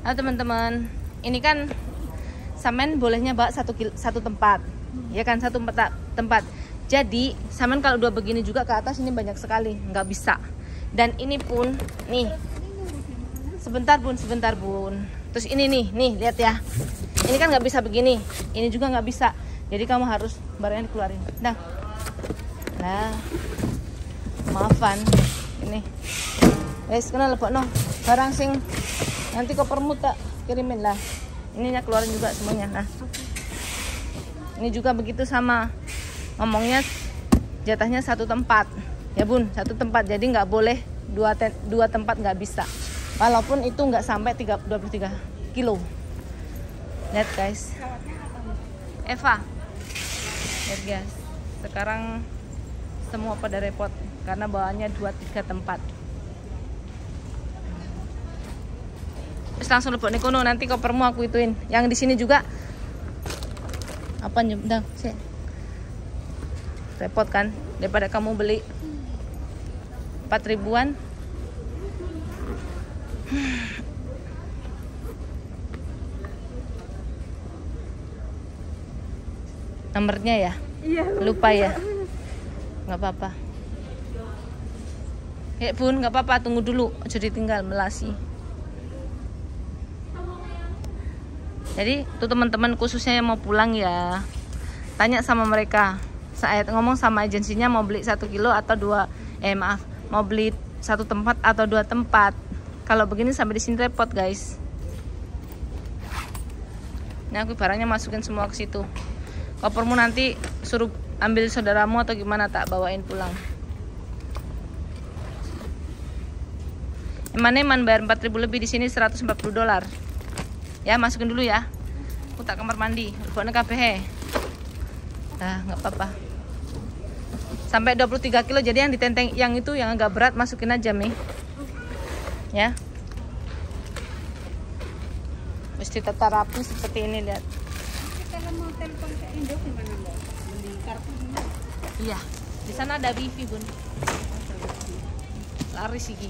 Halo teman-teman, ini kan Samen bolehnya bawa satu satu tempat, ya kan satu tempat. Jadi Samen kalau dua begini juga ke atas ini banyak sekali, nggak bisa. Dan ini pun nih, sebentar bun, sebentar bun. Terus ini nih, nih lihat ya. Ini kan nggak bisa begini, ini juga nggak bisa. Jadi kamu harus barangnya dikeluarin. Nah, nah, maafan ini. Wes kena lebok no barang sing nanti kopermu tak? Kirimin lah. Ininya keluarin juga semuanya. Nah, ini juga begitu sama. Ngomongnya jatahnya satu tempat. Ya bun satu tempat. Jadi nggak boleh dua te- dua tempat nggak bisa. Walaupun itu nggak sampai 3, 23 kilo. Lihat guys. Eva. Lihat guys. Sekarang semua pada repot karena bawaannya dua tiga tempat langsung lebok nih kono nanti kopermu aku ituin. Yang di sini juga. Apa nyemdang sih repot kan? Daripada kamu beli 4 ribuan. Nomornya ya? Iya. lupa ya? Nggak apa-apa. Ya bun nggak apa-apa. Tunggu dulu. Jadi tinggal melasi jadi tuh teman-teman khususnya yang mau pulang ya tanya sama mereka. Saya ngomong sama agensinya mau beli satu kilo atau dua eh maaf mau beli satu tempat atau dua tempat. Kalau begini sampai di sini repot guys. Ini aku barangnya masukin semua ke situ. Kopermu nanti suruh ambil saudaramu atau gimana tak bawain pulang. Eman eman bayar 4000 lebih di sini 140 dolar. Ya, masukin dulu ya. Aku tak kamar mandi. Rupanya kabeh. Nah, nggak apa-apa. Sampai 23 kilo jadi yang ditenteng yang itu yang agak berat masukin aja, Mi. Ya. Mesti tata rapi seperti ini lihat. Tapi kalau mau telepon ke Indo gimana mbak? Beli kartu gimana? Iya, di sana ada wifi bun. Laris iki,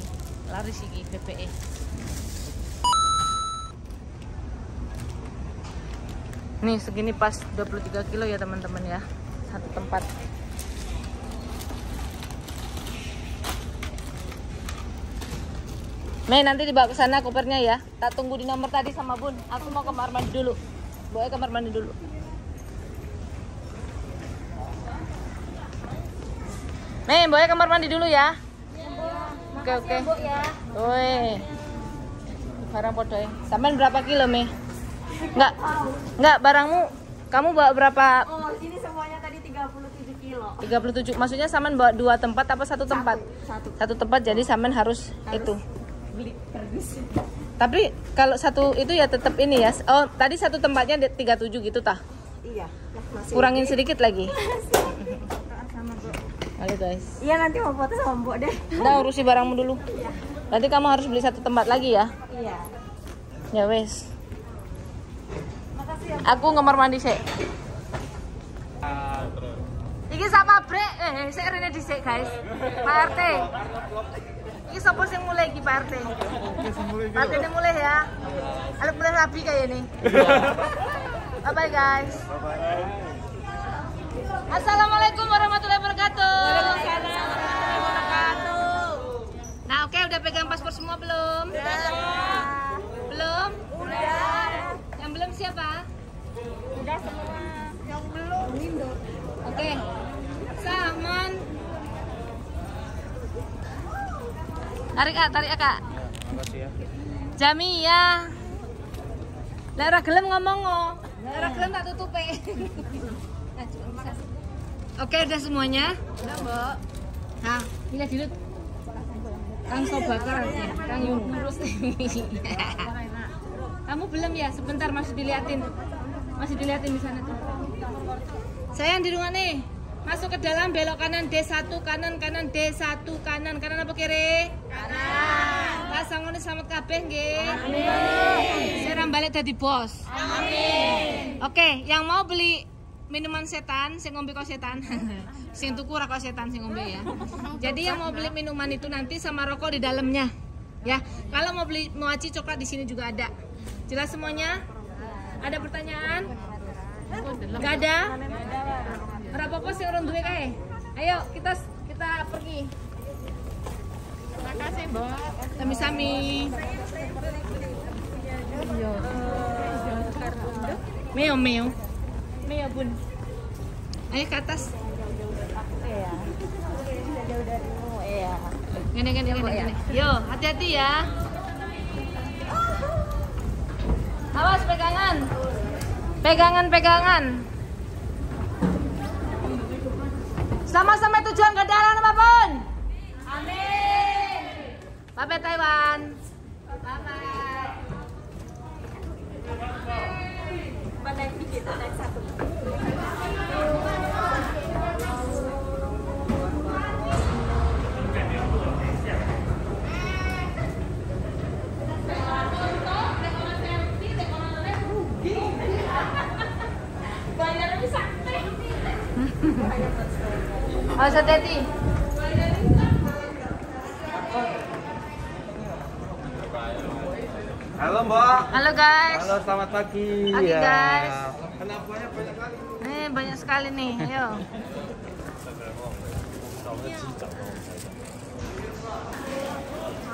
laris iki PPE. Nih segini pas 23 kilo ya teman-teman ya, satu tempat. Mei nanti dibawa ke sana kopernya ya. Tak tunggu di nomor tadi sama Bun. Aku mau ke kamar mandi dulu. Bawa ke kamar mandi dulu. Mei, bawa ke kamar mandi dulu ya. Oke oke. ya. Woi. Barang podo ya. Sampean berapa kilo, Mei? Enggak. Enggak, barangmu kamu bawa berapa? Oh, ini semuanya tadi 37 kilo. 37. Maksudnya sampean bawa dua tempat apa satu tempat? Satu. Satu tempat jadi sampean harus, itu. Beli kardus. Tapi kalau satu itu ya tetap ini ya. Oh, tadi satu tempatnya di 37 gitu tah. Iya. Masih. Kurangin sedikit lagi. sama Bu. Ayo guys. Iya nanti mau foto sama Mbok deh. Udah urusi barangmu dulu. Iya. Berarti kamu harus beli satu tempat lagi ya. Iya. Ya wes. Aku ngemar mandi sih. Iki sama brek, eh sik rene dhisik guys. Pak RT. Iki sapa sing mulai iki Pak RT? Pak RT mulai ya. Ada mulai rapi kayak ini. Bye bye guys. Assalamualaikum warahmatullahi wabarakatuh. Nah oke udah pegang paspor semua belum? Belum? Udah. Yang belum siapa? Udah semua. Yang belum Indo. Oke. Salmon. Tarik kak, tarik kak. Jami ya. Lara gelem ngomong ngo. Lara gelem tak tutupe. Bisa. Oke, udah semuanya. Udah, Mbok. Nah, pilih dulu. Kang Sobakar, Kang Yunus. Kamu belum ya? Sebentar masih diliatin. Masih diliatin di sana tuh. Saya yang di rumah nih. Masuk ke dalam belok kanan D1 kanan kanan D1 kanan kanan apa kiri? Kanan. Pasang ngono selamat kabeh nggih. Amin. Saya balik dadi bos. Amin. Oke, yang mau beli minuman setan, sing ngombe kok setan. sing tuku ora kok setan sing ngombe ya. Jadi yang mau beli minuman itu nanti sama rokok di dalamnya. Ya, kalau mau beli moaci coklat di sini juga ada. Jelas semuanya? Ada pertanyaan? Gak ada? Berapa pos yang orang duwe kae? Ayo kita kita pergi. Makasih, Mbak. Sami-sami. Meo, meo. Meo, bun. Ayo ke atas. Iya. Jauh darimu, iya. Gini, gini, gini, gini. Yo, hati-hati ya. Awas pegangan. Pegangan, pegangan. Sama-sama tujuan ada halangan apa pun. Amin. Bye bye Taiwan. Bye bye. Naik dikit, Awas hati-hati. Halo Mbak. Halo guys. Halo selamat pagi. Pagi, guys. Kenapanya banyak kali? Nih banyak sekali nih. Ayo.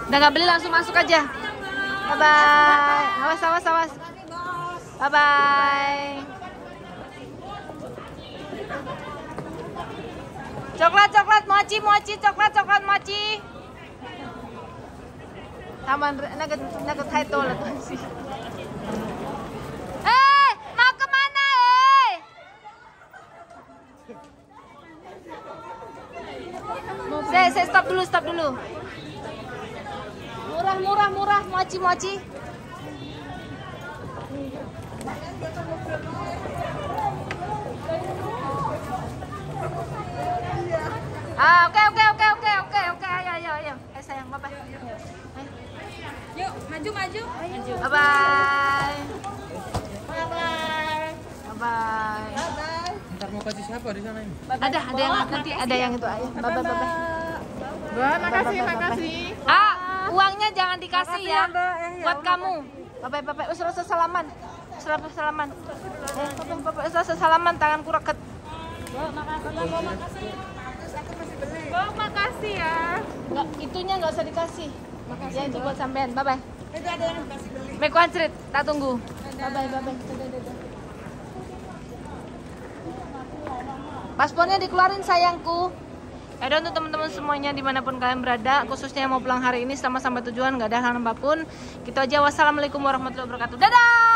Udah nggak beli langsung masuk aja. Bye bye. Awas awas awas. Bye bye. Coklat coklat mochi mochi coklat coklat mochi. Taman naga naga taito lah tuh sih. Eh, mau eh? Saya, saya stop dulu, stop dulu. Murah, murah, murah, mochi, mochi. Ah, oke, oke, oke, oke, oke, oke, ayo, ayo, ayo. Eh sayang, bye bye. Yuk, maju, maju. Bye bye. Bye bye. Bye bye. Ntar mau kasih siapa di sana ini? Ada, ada yang nanti ada yang itu ayo. Bye bye, bye bye. Mbak, makasih, makasih. Ah, uangnya jangan dikasih ya. Buat kamu. Bapak, bapak, usah usah salaman. Usah usah salaman. Eh, bapak, bapak, usah usah salaman. Tanganku reket. Mbak, makasih ya. Nggak, itunya nggak usah dikasih. Makasih. Ya itu buat sampean. Bye bye. Itu ada yang kasih beli. Make one street. Tak tunggu. Bye bye, bye bye. Dadah, dadah. Paspornya dikeluarin sayangku. Ya untuk teman-teman semuanya di mana pun kalian berada, khususnya yang mau pulang hari ini sama sampai tujuan nggak ada halangan apa pun. Gitu aja. Wassalamualaikum warahmatullahi wabarakatuh. Dadah.